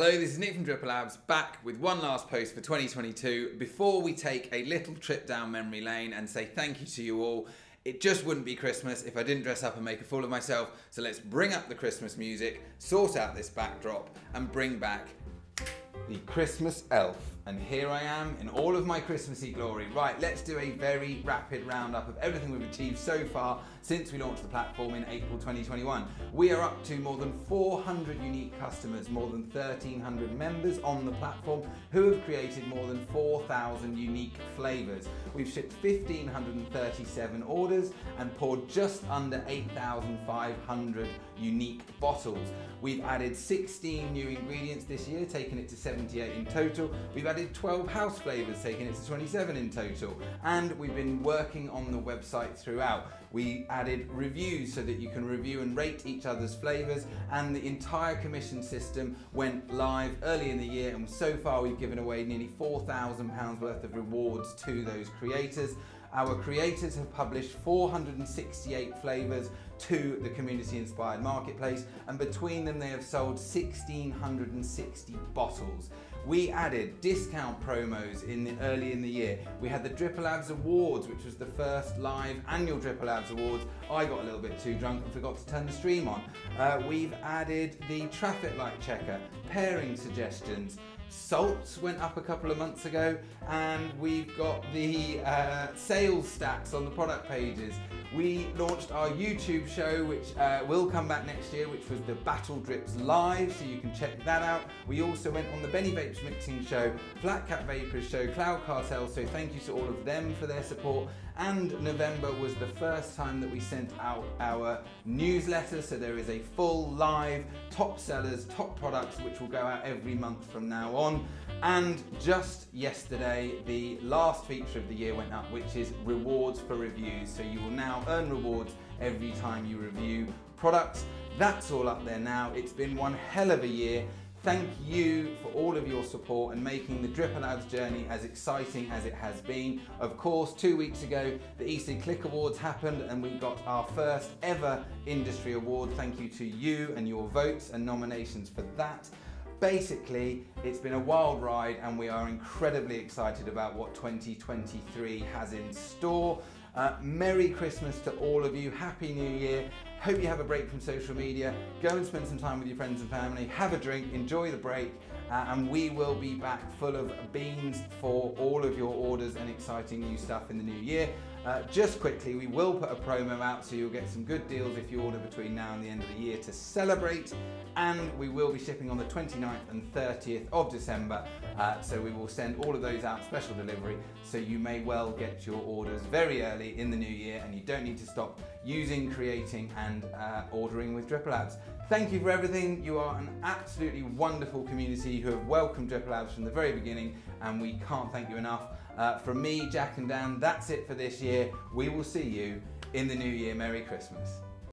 Hello, this is Nick from Dripper Labs back with one last post for 2022 before we take a little trip down memory lane and say thank you to you all. It just wouldn't be Christmas if I didn't dress up and make a fool of myself, so let's bring up the Christmas music, sort out this backdrop, and bring back the Christmas elf. And here I am in all of my Christmassy glory. Right, let's do a very rapid roundup of everything we've achieved so far since we launched the platform in April 2021. We are up to more than 400 unique customers, more than 1,300 members on the platform who have created more than 4,000 unique flavours. We've shipped 1,537 orders and poured just under 8,500 unique bottles. We've added 16 new ingredients this year, taking it to 78 in total. We've added 12 house flavours, taking it to 27 in total. And we've been working on the website throughout. We added reviews so that you can review and rate each other's flavours, and the entire commission system went live early in the year. And so far, we've given away nearly £4,000 worth of rewards to those creators. Our creators have published 468 flavours to the community inspired marketplace, and between them, they have sold 1,660 bottles. We added discount promos in the, early in the year. We had the Dripper Labs Awards, which was the first live annual Dripper Labs Awards. I got a little bit too drunk and forgot to turn the stream on. Uh, we've added the traffic light checker, pairing suggestions, Salts went up a couple of months ago, and we've got the uh, sales stats on the product pages. We launched our YouTube show, which uh, will come back next year, which was the Battle Drips Live, so you can check that out. We also went on the Benny Vapes Mixing Show, Flat Cat Vapors Show, Cloud Cartel, so thank you to all of them for their support. And November was the first time that we sent out our newsletter, so there is a full live top sellers, top products, which will go out every month from now on. And just yesterday, the last feature of the year went up, which is rewards for reviews. So you will now earn rewards every time you review products. That's all up there now. It's been one hell of a year. Thank you for all of your support and making the Dripper Labs journey as exciting as it has been. Of course, two weeks ago, the ECigClick Awards happened and we got our first ever industry award. Thank you to you and your votes and nominations for that. Basically, it's been a wild ride and we are incredibly excited about what 2023 has in store. Uh, Merry Christmas to all of you. Happy New Year. Hope you have a break from social media. Go and spend some time with your friends and family. Have a drink, enjoy the break, uh, and we will be back full of beans for all of your orders and exciting new stuff in the new year. Uh, just quickly, we will put a promo out so you'll get some good deals if you order between now and the end of the year to celebrate. And we will be shipping on the 29th and 30th of December. Uh, so we will send all of those out special delivery. So you may well get your orders very early in the new year and you don't need to stop using, creating, and uh, ordering with Dripper Labs. Thank you for everything. You are an absolutely wonderful community who have welcomed Dripper Labs from the very beginning, and we can't thank you enough. Uh, from me, Jack and Dan, that's it for this year. We will see you in the new year. Merry Christmas.